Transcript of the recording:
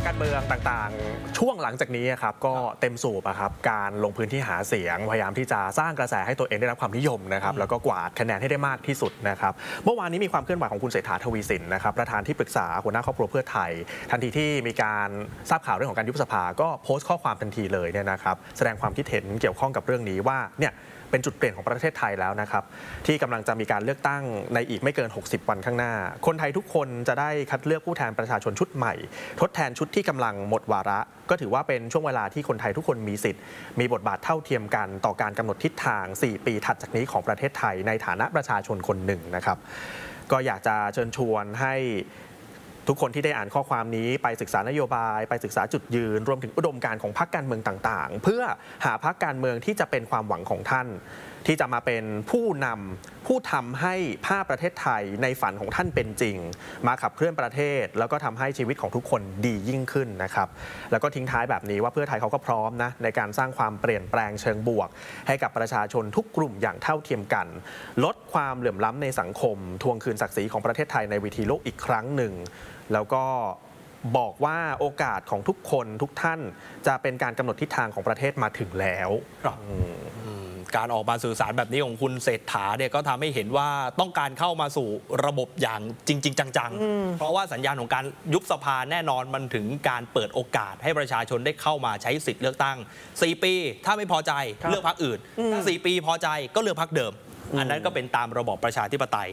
รการเมืองต่างๆ ช่วงหลังจากนี้ครับก็เต็มสูบอะครับการลงพื้นที่หาเสียง พยายามที่จะสร้างกระแสให้ตัวเองได้รับความนิยมนะครับแล้วก็กวาดคะแนนให้ได้มากที่สุดนะครับเมื่อวานนี้มีความเคลื่อนไหวของคุณเศรษฐาทวีสินนะครับประธานที่ปรึกษาหัวหน้าครอบครัวเพื่อไทย ทันทีที่มีการทราบข่าวเรื่องของการยุบสภาก็โพสต์ข้อความทันทีเลยเนี่ยนะครับแสดงความคิดเห็นเกี่ยวข้องกับเรื่องนี้ว่าเนี่ยเป็นจุดเปลี่ยนของประเทศไทยแล้วนะครับ ที่กำลังจะมีการเลือกตั้งในอีกไม่เกิน 60 วันข้างหน้า คนไทยทุกคนจะได้คัดเลือกผู้แทนประชาชนชุดใหม่ ทดแทนชุดที่กำลังหมดวาระ ก็ถือว่าเป็นช่วงเวลาที่คนไทยทุกคนมีสิทธิ์ มีบทบาทเท่าเทียมกันต่อการกำหนดทิศทาง 4 ปีถัดจากนี้ของประเทศไทยในฐานะประชาชนคนหนึ่งนะครับ ก็อยากจะเชิญชวนให้ ทุกคนที่ได้อ่านข้อความนี้ไปศึกษานโยบาย ไปศึกษาจุดยืน รวมถึงอุดมการของพรรคการเมืองต่างๆ เพื่อหาพรรคการเมืองที่จะเป็นความหวังของท่าน ที่จะมาเป็นผู้นำผู้ทำให้ภาพประเทศไทยในฝันของท่านเป็นจริง มาขับเคลื่อนประเทศ แล้วก็ทำให้ชีวิตของทุกคนดียิ่งขึ้นนะครับแล้วก็ทิ้งท้ายแบบนี้ว่าเพื่อไทยเขาก็พร้อมนะในการสร้างความเปลี่ยนแปลงเชิงบวก ให้กับประชาชนทุกกลุ่มอย่างเท่าเทียมกัน ลดความเหลื่อมล้ำในสังคม ทวงคืนศักดิ์ศรีของประเทศไทยในเวทีโลกอีกครั้งหนึ่ง แล้วก็บอกว่าโอกาสของทุกคนทุกท่านจะเป็นการกำหนดทิศทางของประเทศมาถึงแล้วครับอืมการออกมาสื่อสารแบบนี้ของคุณเศรษฐาเนี่ยก็ทำให้เห็นว่าต้องการเข้ามาสู่ระบบอย่างจริง ๆ จัง ๆ เพราะว่าสัญญาณของการยุบสภาแน่นอนมันถึงการเปิดโอกาสให้ประชาชนได้เข้ามาใช้สิทธิ์เลือกตั้ง 4 ปี ถ้าไม่พอใจครับเลือกพรรคอื่นถ้า4ปีพอใจก็เลือกพรรคเดิม อันนั้นก็เป็นตามระบอบประชาธิปไตย